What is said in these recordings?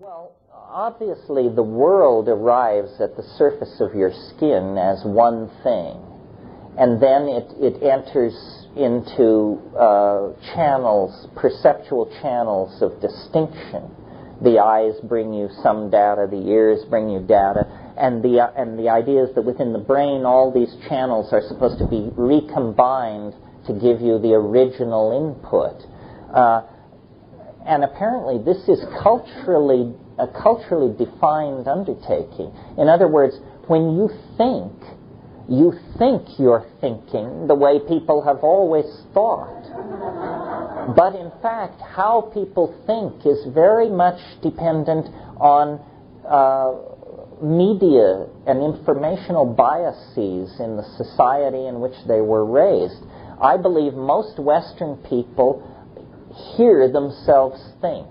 Well, obviously, the world arrives at the surface of your skin as one thing, and then it, it enters into uh, channels, perceptual channels of distinction. The eyes bring you some data, the ears bring you data, and the, uh, and the idea is that within the brain, all these channels are supposed to be recombined to give you the original input. Uh, and apparently, this is culturally a culturally defined undertaking. In other words, when you think, you think you're thinking the way people have always thought. But in fact, how people think is very much dependent on uh, media and informational biases in the society in which they were raised. I believe most Western people hear themselves think.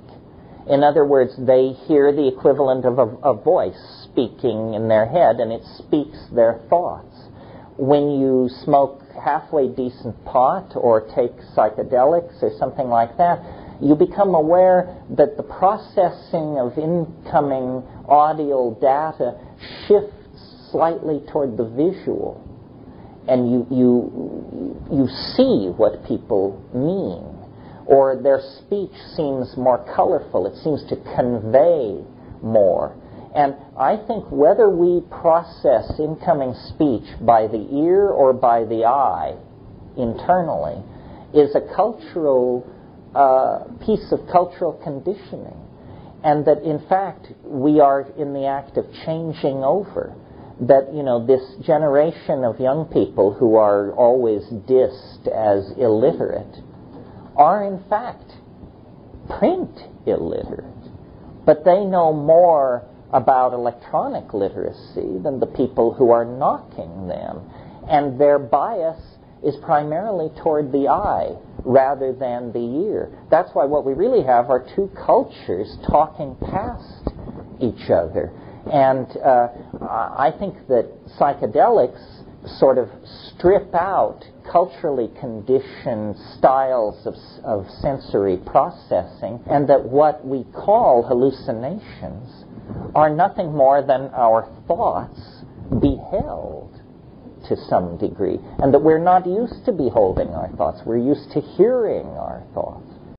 In other words, they hear the equivalent of a, a, voice speaking in their head and it speaks their thoughts. When you smoke halfway decent pot or take psychedelics or something like that, you become aware that the processing of incoming audio data shifts slightly toward the visual. And you, you, you see what people mean their speech seems more colorful. It seems to convey more. And I think whether we process incoming speech by the ear or by the eye internally is a cultural uh, piece of cultural conditioning. And that in fact we are in the act of changing over. That, you know, this generation of young people who are always dissed as illiterate are in fact print illiterate, but they know more about electronic literacy than the people who are knocking them. And their bias is primarily toward the eye rather than the ear. That's why what we really have are two cultures talking past each other. And uh, I think that psychedelics sort of strip out culturally conditioned styles of, of sensory processing, and that what we call hallucinations are nothing more than our thoughts beheld to some degree, and that we're not used to beholding our thoughts, we're used to hearing our thoughts.